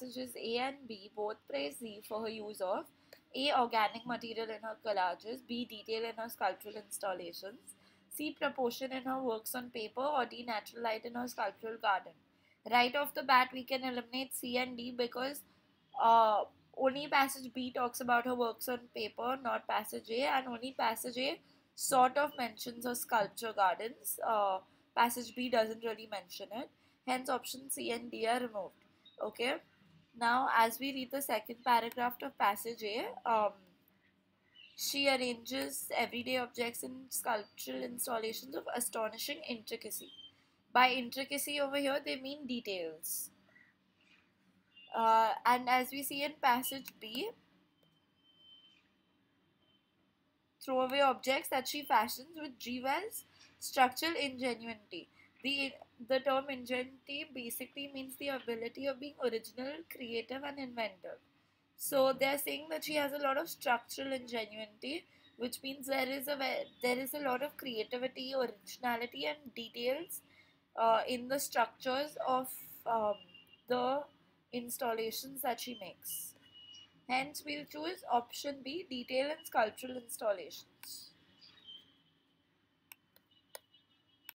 passages A and B both praise Sze for her use of A. Organic material in her collages, B. Detail in her sculptural installations, C. Proportion in her works on paper, or D. Natural light in her sculptural garden. Right off the bat, we can eliminate C and D because uh, only passage B talks about her works on paper, not passage A, and only passage A sort of mentions her sculpture gardens. Uh, passage B doesn't really mention it. Hence, option C and D are removed. Okay. Now, as we read the second paragraph of passage A, um, she arranges everyday objects in sculptural installations of astonishing intricacy. By intricacy over here, they mean details. Uh, and as we see in passage B, throwaway objects that she fashions with G-Wells structural ingenuity. The, the term ingenuity basically means the ability of being original, creative, and inventive. So they're saying that she has a lot of structural ingenuity, which means there is a there is a lot of creativity, originality, and details uh, in the structures of um, the installations that she makes. Hence, we'll choose option B, detail and sculptural installations.